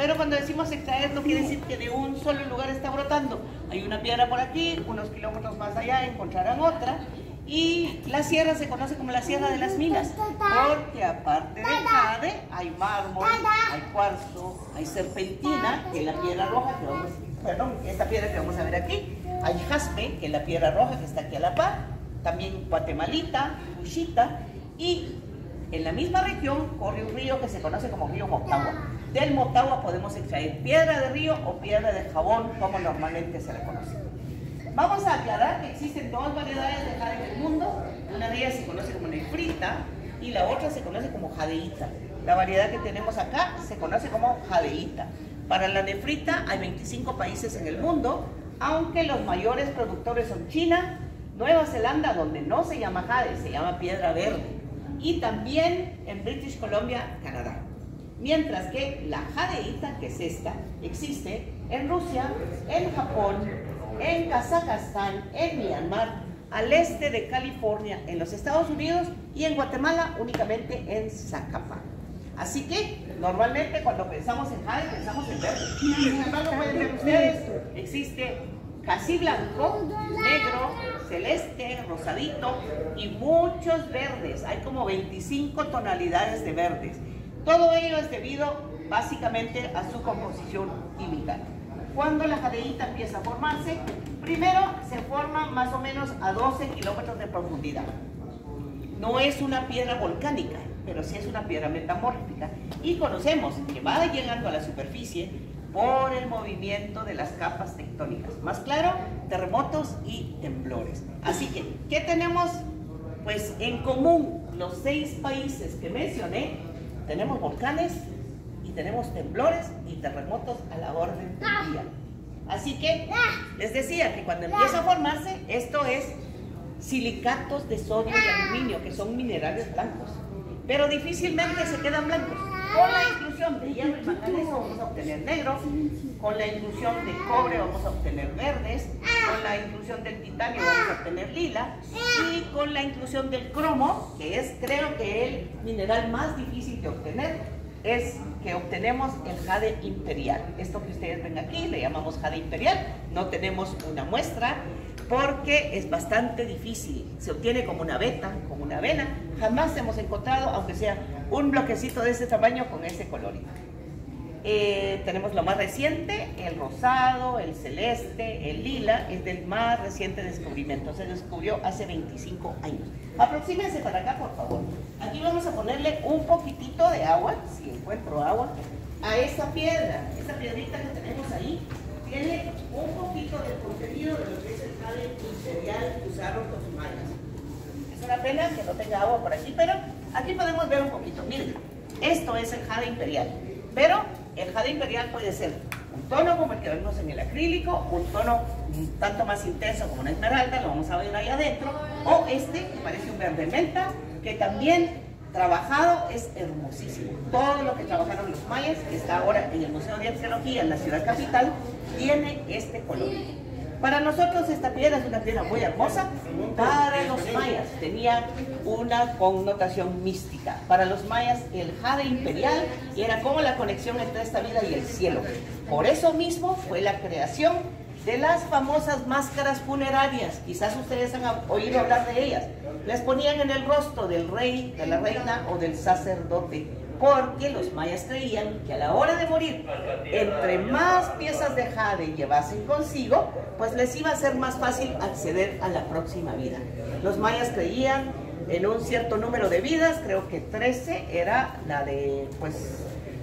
pero cuando decimos extraer no quiere decir que de un solo lugar está brotando. Hay una piedra por aquí, unos kilómetros más allá encontrarán otra, y la sierra se conoce como la Sierra de las Minas, porque aparte del jade hay mármol, hay cuarzo, hay serpentina, que es la piedra roja, que vamos, perdón, esta piedra que vamos a ver aquí, hay jaspe, que es la piedra roja que está aquí a la par, también guatemalita, bushita, y en la misma región corre un río que se conoce como río Motagua. Del Motagua podemos extraer piedra de río o piedra de jabón, como normalmente se le conoce. Vamos a aclarar que existen dos variedades de jade en el mundo. Una de ellas se conoce como nefrita y la otra se conoce como jadeíta. La variedad que tenemos acá se conoce como jadeíta. Para la nefrita hay 25 países en el mundo, aunque los mayores productores son China, Nueva Zelanda, donde no se llama jade, se llama piedra verde y también en British Columbia, Canadá. Mientras que la jadeíta, que es esta, existe en Rusia, en Japón, en Kazajstán, en Myanmar, al este de California, en los Estados Unidos y en Guatemala únicamente en Zacapa. Así que normalmente cuando pensamos en jade pensamos en verde. Sin embargo pueden ver ustedes, existe casi blanco, negro, celeste, rosadito y muchos verdes. Hay como 25 tonalidades de verdes. Todo ello es debido básicamente a su composición química. Cuando la jadeíta empieza a formarse, primero se forma más o menos a 12 kilómetros de profundidad. No es una piedra volcánica, pero sí es una piedra metamórfica. Y conocemos que va llegando a la superficie por el movimiento de las capas tectónicas. Más claro, terremotos y temblores. Así que, ¿qué tenemos? Pues en común, los seis países que mencioné, tenemos volcanes y tenemos temblores y terremotos a la orden del día. Así que, les decía que cuando empieza a formarse, esto es silicatos de sodio y aluminio, que son minerales blancos, pero difícilmente se quedan blancos. Con la inclusión de hierro y manganeso vamos a obtener negro, con la inclusión de cobre vamos a obtener verdes, con la inclusión del titanio vamos a obtener lila y con la inclusión del cromo, que es creo que el mineral más difícil de obtener, es que obtenemos el jade imperial. Esto que ustedes ven aquí le llamamos jade imperial. No tenemos una muestra porque es bastante difícil. Se obtiene como una beta, como una vena. Jamás hemos encontrado, aunque sea un bloquecito de ese tamaño con ese colorito. Eh, tenemos lo más reciente, el rosado, el celeste, el lila, es del más reciente descubrimiento. Se descubrió hace 25 años. Aproxímense para acá, por favor. Aquí vamos a ponerle un poquitito de agua, si encuentro agua, a esa piedra. Esa piedrita que tenemos ahí tiene un poquito de contenido de lo que es el jade imperial usaron los mayas. Es una pena que no tenga agua por aquí, pero aquí podemos ver un poquito. Miren, esto es el jade imperial. Pero el jade imperial puede ser un tono como el que vemos en el acrílico, un tono un tanto más intenso como una esmeralda, lo vamos a ver ahí adentro, o este que parece un verde menta, que también trabajado es hermosísimo. Todo lo que trabajaron los mayas, que está ahora en el Museo de Arqueología en la ciudad capital, tiene este color. Para nosotros esta piedra es una piedra muy hermosa, para los mayas tenía una connotación mística. Para los mayas el jade imperial era como la conexión entre esta vida y el cielo. Por eso mismo fue la creación de las famosas máscaras funerarias. Quizás ustedes han oído hablar de ellas. Les ponían en el rostro del rey, de la reina o del sacerdote porque los mayas creían que a la hora de morir, entre más piezas de jade llevasen consigo, pues les iba a ser más fácil acceder a la próxima vida. Los mayas creían en un cierto número de vidas, creo que 13 era la de, pues,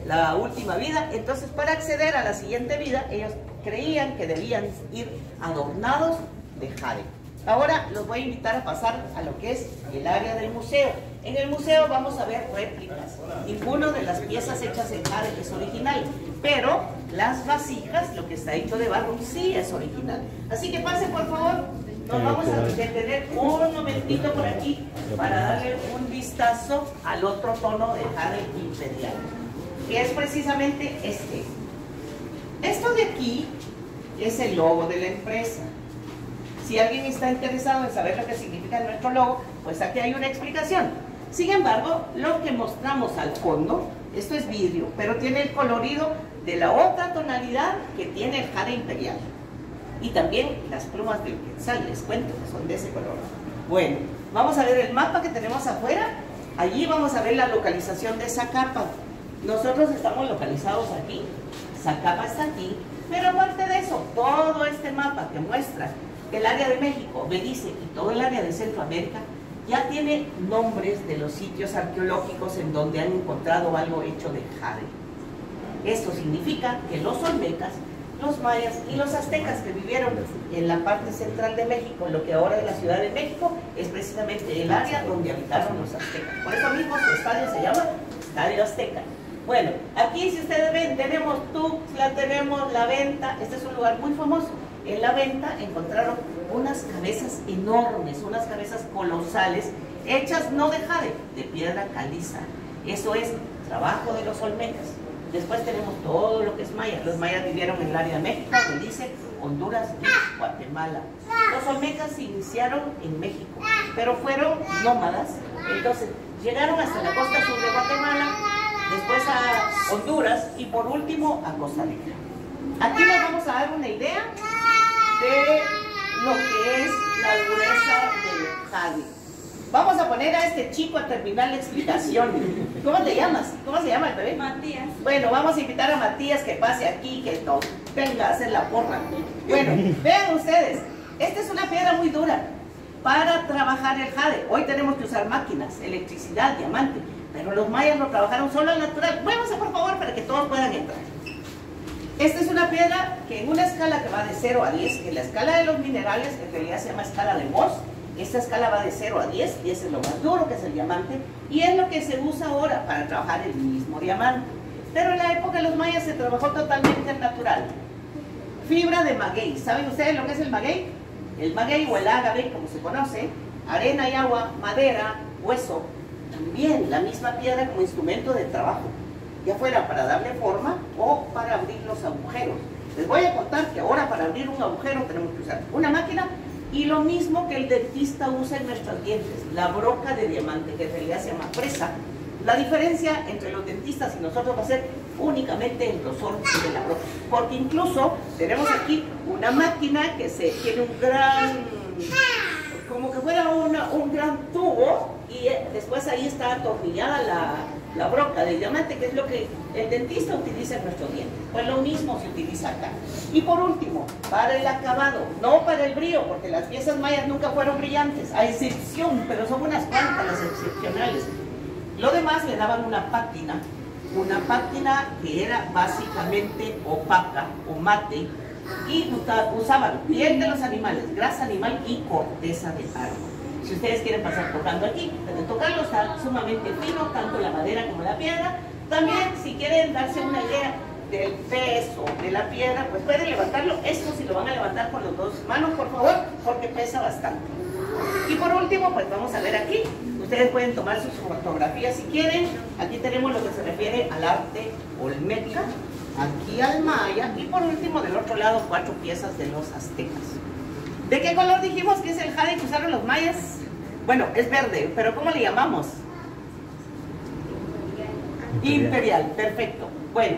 la última vida. Entonces, para acceder a la siguiente vida, ellos creían que debían ir adornados de jade. Ahora los voy a invitar a pasar a lo que es el área del museo. En el museo vamos a ver réplicas. Ninguno de las piezas hechas en jade es original, pero las vasijas, lo que está hecho de barro, sí es original. Así que pase por favor. Nos vamos a detener un momentito por aquí para darle un vistazo al otro tono de jade imperial, que es precisamente este. Esto de aquí es el logo de la empresa. Si alguien está interesado en saber lo que significa nuestro logo, pues aquí hay una explicación. Sin embargo, lo que mostramos al fondo Esto es vidrio, pero tiene el colorido de la otra tonalidad que tiene el jade imperial. Y también las plumas del quetzal, les cuento que son de ese color. Bueno, vamos a ver el mapa que tenemos afuera. Allí vamos a ver la localización de Zacapa. Nosotros estamos localizados aquí. Zacapa está aquí. Pero aparte de eso, todo este mapa que muestra el área de México, Belice y todo el área de Centroamérica ya tiene nombres de los sitios arqueológicos en donde han encontrado algo hecho de jade. Esto significa que los olmecas, los mayas y los aztecas que vivieron en la parte central de México, lo que ahora es la Ciudad de México, es precisamente el área donde habitaron los aztecas. Por eso mismo su estadio se llama Estadio Azteca. Bueno, aquí si ustedes ven, tenemos Tuxtla, tenemos La Venta, este es un lugar muy famoso. En La Venta encontraron unas cabezas enormes, unas cabezas colosales, hechas no de jade, de piedra caliza. Eso es trabajo de los olmecas. Después tenemos todo lo que es maya. Los mayas vivieron en el área de México, Belice, Honduras y Guatemala. Los olmecas se iniciaron en México, pero fueron nómadas. Entonces, llegaron hasta la costa sur de Guatemala, después a Honduras y por último a Costa Rica. Aquí nos vamos a dar una idea de lo que es la dureza del jade. Vamos a poner a este chico a terminar la explicación. ¿Cómo te llamas? ¿Cómo se llama el bebé? Matías. Bueno, vamos a invitar a Matías que pase aquí, que no, venga a hacer la porra. Bueno, vean ustedes, esta es una piedra muy dura para trabajar el jade. Hoy tenemos que usar máquinas, electricidad, diamante, pero los mayas lo trabajaron solo al natural. Muévanse por favor para que todos puedan entrar. Esta es una piedra que en una escala que va de 0 a 10, que la escala de los minerales en realidad se llama escala de Mohs, esta escala va de 0 a 10, 10 es lo más duro que es el diamante, y es lo que se usa ahora para trabajar el mismo diamante. Pero en la época de los mayas se trabajó totalmente al natural. Fibra de maguey. ¿Saben ustedes lo que es el maguey? El maguey o el ágave, como se conoce, arena y agua, madera, hueso, también la misma piedra como instrumento de trabajo, ya fuera para darle forma o para abrir los agujeros. Les voy a contar que ahora para abrir un agujero tenemos que usar una máquina y lo mismo que el dentista usa en nuestros dientes, la broca de diamante, que en realidad se llama presa. La diferencia entre los dentistas y nosotros va a ser únicamente el grosor de la broca. Porque incluso tenemos aquí una máquina que se tiene un gran, como que fuera una, un gran tubo y eh, después ahí está atornillada la, la broca de diamante, que es lo que el dentista utiliza en nuestro diente. Pues lo mismo se utiliza acá. Y por último, para el acabado, no para el brillo, porque las piezas mayas nunca fueron brillantes, a excepción, pero son unas cuantas las excepcionales. Lo demás le daban una pátina, una pátina que era básicamente opaca o mate, y usaban piel de los animales, grasa animal y corteza de árbol. Si ustedes quieren pasar tocando aquí, de tocarlo está sumamente fino, tanto la madera como la piedra. También, si quieren darse una idea del peso de la piedra, pues pueden levantarlo. Esto si lo van a levantar con las dos manos, por favor, porque pesa bastante. Y por último, pues vamos a ver aquí. Ustedes pueden tomar sus fotografías si quieren. Aquí tenemos lo que se refiere al arte olmeca, aquí al maya, y por último, del otro lado, cuatro piezas de los aztecas. ¿De qué color dijimos que es el jade que usaron los mayas? Bueno, es verde, pero ¿cómo le llamamos? Imperial, perfecto. Bueno,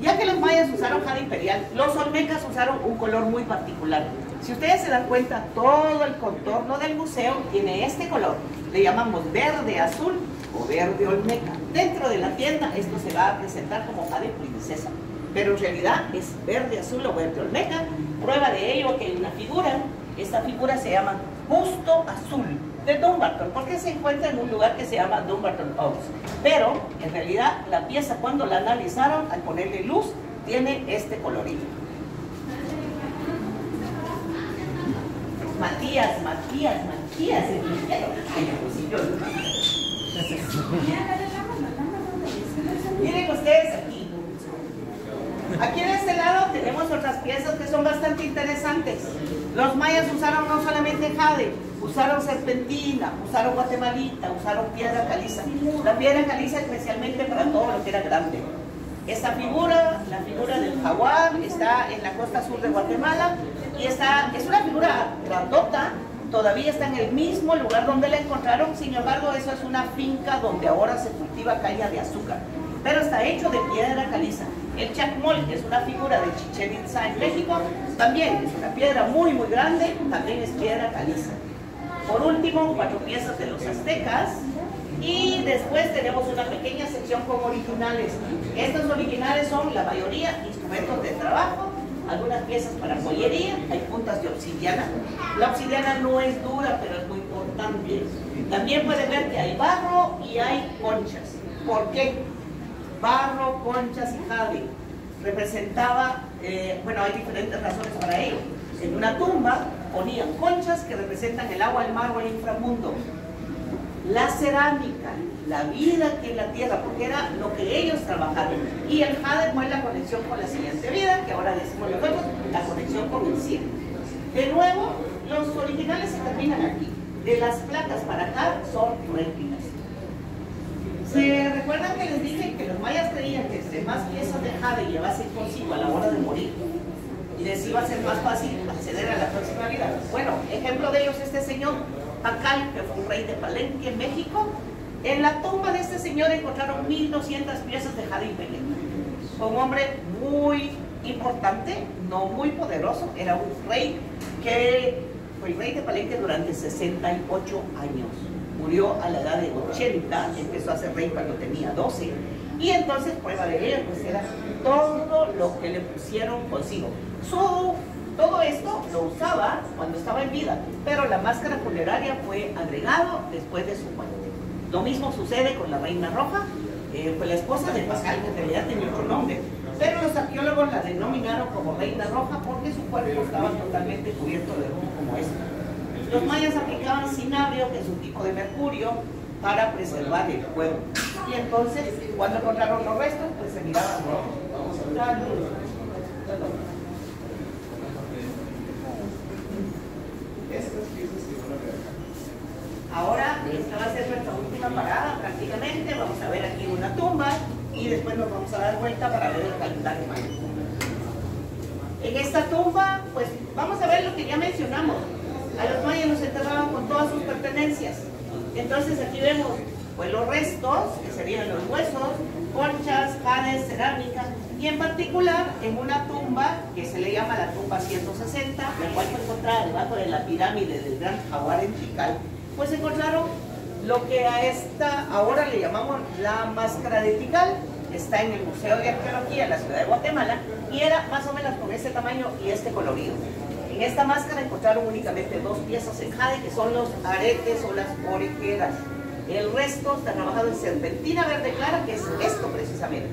ya que los mayas usaron jade imperial, los olmecas usaron un color muy particular. Si ustedes se dan cuenta, todo el contorno del museo tiene este color. Le llamamos verde azul o verde olmeca. Dentro de la tienda esto se va a presentar como jade princesa, pero en realidad es verde azul o verde olmeca. Prueba de ello que hay una figura esta figura se llama Busto Azul de Dumbarton, porque se encuentra en un lugar que se llama Dumbarton Oaks. Pero, en realidad, la pieza cuando la analizaron, al ponerle luz, tiene este colorido. Matías, Matías, Matías, el Miren ustedes aquí. Aquí de este lado tenemos otras piezas que son bastante interesantes. Los mayas usaron no solamente jade, usaron serpentina, usaron guatemalita, usaron piedra caliza. La piedra caliza especialmente para todo lo que era grande. Esta figura, la figura del jaguar, está en la costa sur de Guatemala y es una figura grandota, todavía está en el mismo lugar donde la encontraron, sin embargo eso es una finca donde ahora se cultiva caña de azúcar. pero está hecho de piedra caliza. El chacmol, que es una figura de Chichen Itza en México, también es una piedra muy muy grande, también es piedra caliza. Por último, cuatro piezas de los aztecas, y después tenemos una pequeña sección con originales. Estos originales son la mayoría instrumentos de trabajo, algunas piezas para joyería, hay puntas de obsidiana. La obsidiana no es dura, pero es muy importante. También pueden ver que hay barro y hay conchas. ¿Por qué? Barro, conchas y jade. Representaba, eh, bueno, hay diferentes razones para ello. En una tumba ponían conchas que representan el agua, el mar o el inframundo la cerámica, la vida aquí en la tierra, porque era lo que ellos trabajaron. Y el jade fue la conexión con la siguiente vida, que ahora decimos nosotros, la conexión con el cielo. De nuevo, los originales se terminan aquí. De las placas para acá son réplicas. ¿Se recuerdan que les dije que los mayas creían que entre más piezas de jade llevasen consigo a la hora de morir, y les iba a ser más fácil acceder a la próxima vida? Bueno, ejemplo de ellos este señor, Pacal, que fue un rey de Palenque en México, en la tumba de este señor encontraron 1200 piezas de jade y Un hombre muy importante, no muy poderoso, era un rey que fue rey de Palenque durante 68 años. Murió a la edad de 80, empezó a ser rey cuando tenía 12. Y entonces, prueba de ello, pues era todo lo que le pusieron consigo. Su todo esto lo usaba cuando estaba en vida, pero la máscara funeraria fue agregado después de su muerte. Lo mismo sucede con la reina roja, fue la esposa de Pascal, que en realidad tenía otro nombre, pero los arqueólogos la denominaron como reina roja porque su cuerpo estaba totalmente cubierto de humo como este. Los mayas aplicaban cinabrio, que es un tipo de mercurio, para preservar el cuerpo. Y entonces, cuando encontraron los restos, pues se miraban rojos. Ahora, esta va a ser nuestra última parada prácticamente. Vamos a ver aquí una tumba y después vamos a dar vuelta para ver el calendario En esta tumba, pues vamos a ver lo que ya mencionamos. A los mayas los enterraban con todas sus pertenencias. Entonces aquí vemos pues, los restos, que serían los huesos, conchas, jades, cerámica, y en particular en una tumba que se le llama la tumba 160, la cual fue encontrada debajo de la pirámide del Gran Jaguar en Chical, pues encontraron lo que a esta ahora le llamamos la máscara de Tikal, está en el Museo de Arqueología en la ciudad de Guatemala y era más o menos con este tamaño y este colorido. En esta máscara encontraron únicamente dos piezas en jade que son los aretes o las orejeras. El resto está trabajado en serpentina verde clara, que es esto precisamente.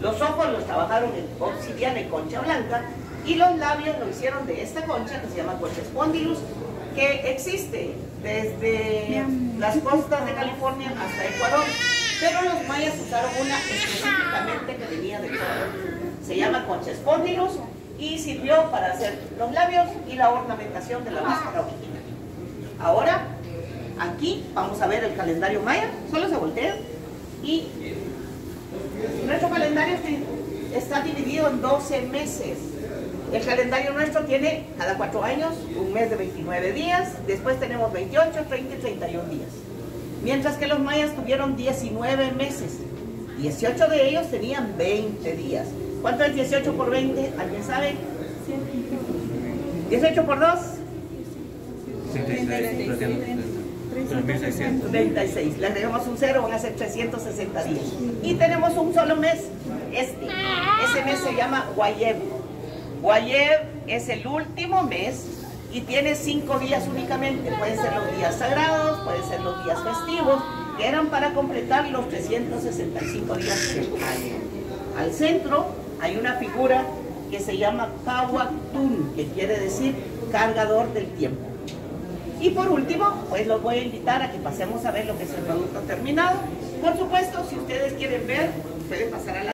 Los ojos los trabajaron en obsidiana y concha blanca y los labios lo hicieron de esta concha que se llama concha spondylus que existe desde las costas de California hasta Ecuador, pero los mayas usaron una específicamente que venía de Ecuador. Se llama concha espondylus y sirvió para hacer los labios y la ornamentación de la máscara original. Ahora, aquí vamos a ver el calendario maya, solo se voltea y nuestro calendario está dividido en 12 meses. El calendario nuestro tiene cada cuatro años un mes de 29 días, después tenemos 28, 30 y 31 días. Mientras que los mayas tuvieron 19 meses, 18 de ellos tenían 20 días. ¿Cuánto es 18 por 20? ¿Alguien sabe? 18 por 2? 36. 36. Le agregamos un cero, van a ser 360 días. Y tenemos un solo mes, este. Ese mes se llama Guayeb. Guayev es el último mes y tiene cinco días únicamente. Pueden ser los días sagrados, pueden ser los días festivos, que eran para completar los 365 días del año. Al centro hay una figura que se llama Kawaktun, que quiere decir cargador del tiempo. Y por último, pues los voy a invitar a que pasemos a ver lo que es el producto terminado. Por supuesto, si ustedes quieren ver, pueden pasar a la